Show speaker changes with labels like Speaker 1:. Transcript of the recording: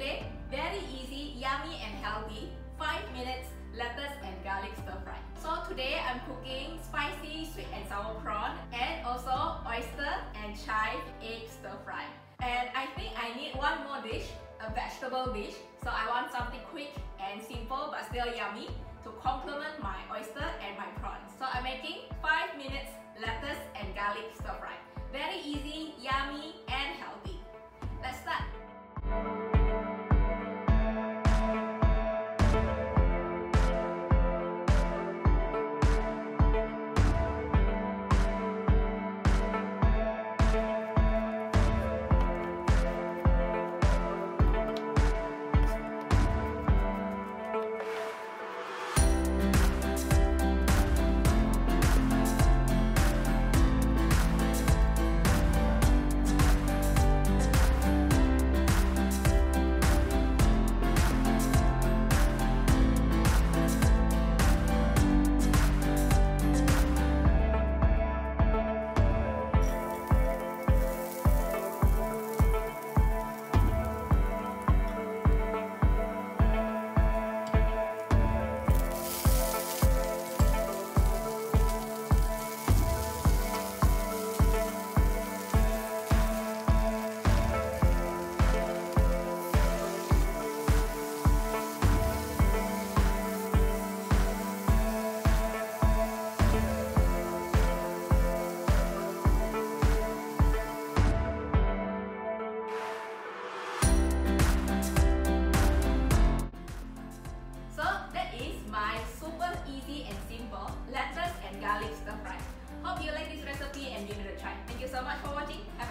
Speaker 1: today, very easy, yummy and healthy, 5 minutes lettuce and garlic stir fry. So today I'm cooking spicy sweet and sour prawn and also oyster and chive egg stir fry. And I think I need one more dish, a vegetable dish. So I want something quick and simple but still yummy to complement my oyster and my prawn. So I'm making 5 minutes so much for watching. Have